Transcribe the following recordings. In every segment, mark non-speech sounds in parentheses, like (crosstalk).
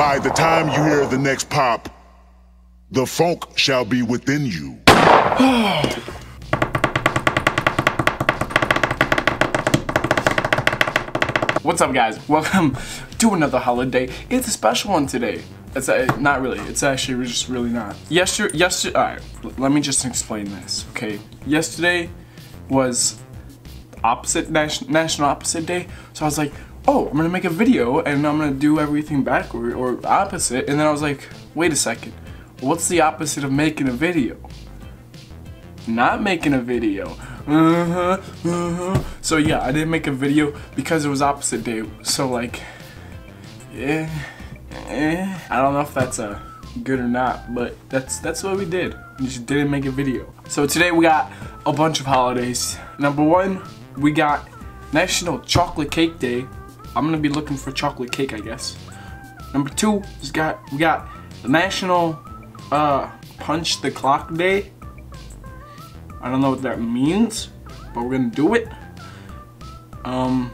By the time you hear the next pop, the funk shall be within you. (sighs) What's up, guys? Welcome to another holiday. It's a special one today. It's a, not really. It's actually just really not. Yesterday, yesterday. All right. Let me just explain this, okay? Yesterday was opposite National Opposite Day, so I was like, oh, I'm gonna make a video and I'm gonna do everything backward or opposite, and then I was like, wait a second, what's the opposite of making a video? Not making a video. Uh-huh, uh-huh. So yeah, I didn't make a video because it was opposite day. So like, yeah, eh. I don't know if that's a uh, good or not, but that's that's what we did. We just didn't make a video. So today we got a bunch of holidays. Number one, we got National Chocolate Cake Day. I'm gonna be looking for chocolate cake, I guess. Number two, we got we got the National uh, Punch the Clock Day. I don't know what that means, but we're gonna do it. Um,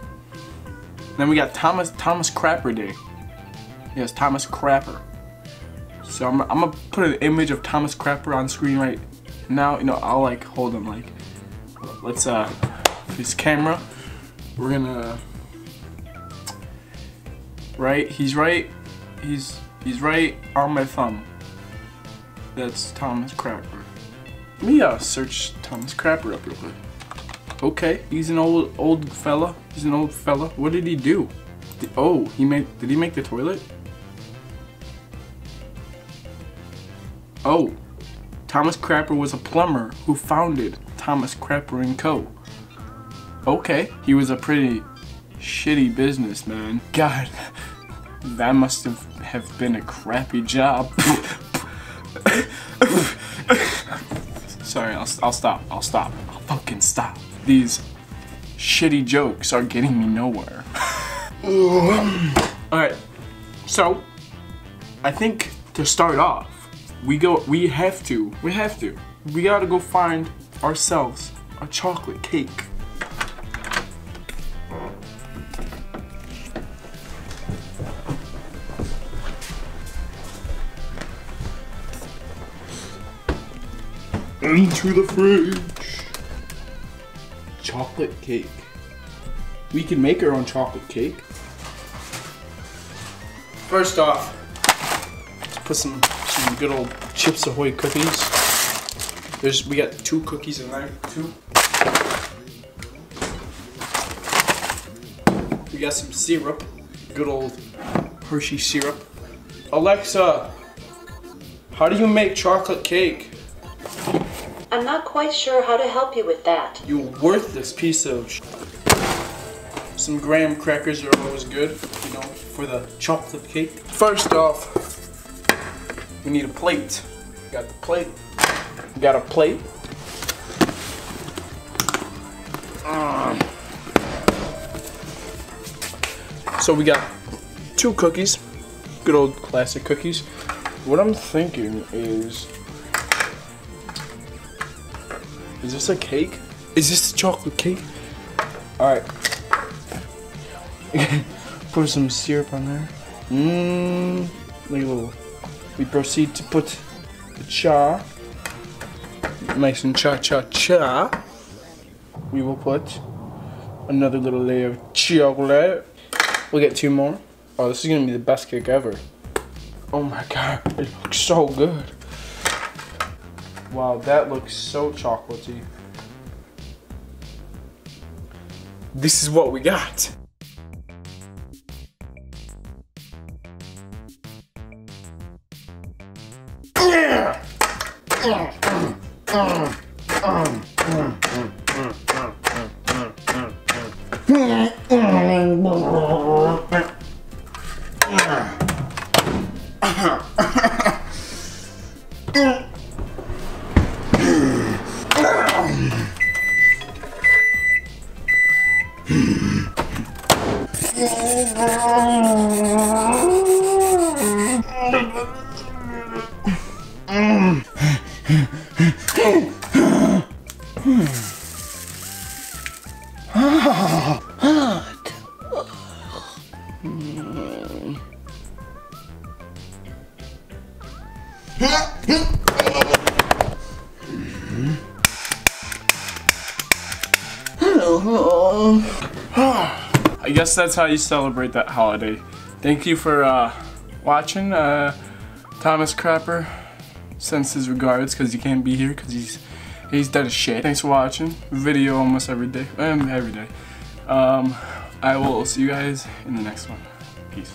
then we got Thomas Thomas Crapper Day. Yes, Thomas Crapper. So I'm, I'm gonna put an image of Thomas Crapper on screen right now. You know, I'll like hold him like. Let's uh, this camera. We're gonna. Right, he's right. He's he's right on my thumb. That's Thomas Crapper. Let me uh, search Thomas Crapper up real quick. Okay, he's an old old fella. He's an old fella. What did he do? Did, oh, he made. Did he make the toilet? Oh, Thomas Crapper was a plumber who founded Thomas Crapper and Co. Okay, he was a pretty shitty business, man. God, that must have, have been a crappy job. Sorry, I'll, I'll stop. I'll stop. I'll fucking stop. These shitty jokes are getting me nowhere. Alright, so I think to start off, we go we have to, we have to. We gotta go find ourselves a chocolate cake. Into the fridge. Chocolate cake. We can make our own chocolate cake. First off, let's put some some good old Chips Ahoy cookies. There's we got two cookies in there. Two. We got some syrup. Good old Hershey syrup. Alexa, how do you make chocolate cake? I'm not quite sure how to help you with that. You worthless piece of Some graham crackers are always good, you know, for the chocolate cake. First off, we need a plate. Got the plate. Got a plate. Um, so we got two cookies, good old classic cookies. What I'm thinking is is this a cake? Is this a chocolate cake? Alright. (laughs) put some syrup on there. Mmm. Like a. We proceed to put the cha. Nice and cha cha cha. We will put another little layer of chocolate. We'll get two more. Oh, this is gonna be the best cake ever. Oh my god, it looks so good. Wow, that looks so chocolatey. This is what we got. (laughs) Yeah. (sighs) I guess that's how you celebrate that holiday. Thank you for uh, watching. Uh, Thomas Crapper sends his regards because he can't be here because he's he's dead as shit. Thanks for watching. Video almost every day. Um, every day. Um, I will see you guys in the next one. Peace.